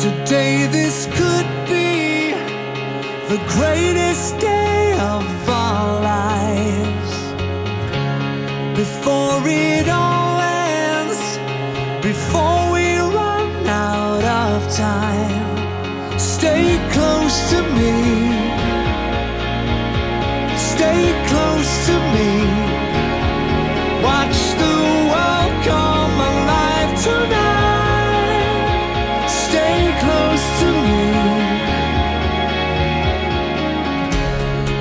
Today this could be the greatest day of our lives. Before it all ends, before we run out of time, stay close to me.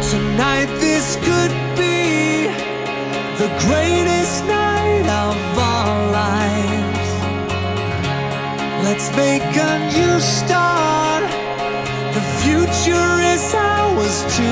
Tonight, this could be the greatest night of our lives. Let's make a new start. The future is ours to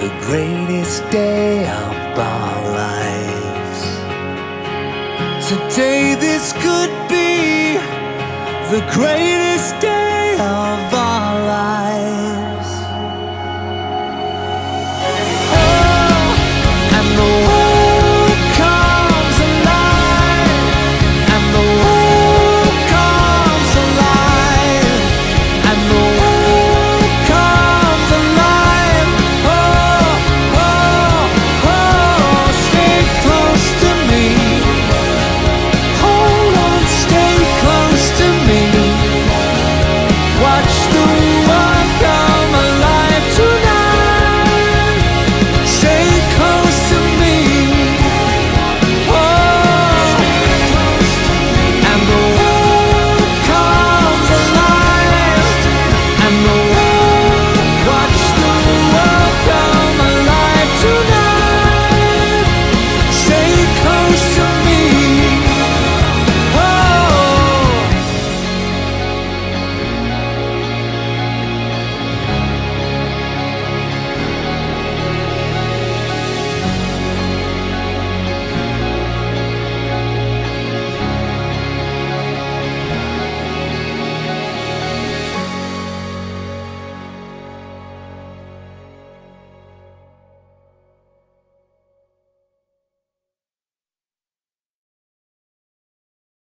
the greatest day of our lives. Today this could be the greatest day of our lives.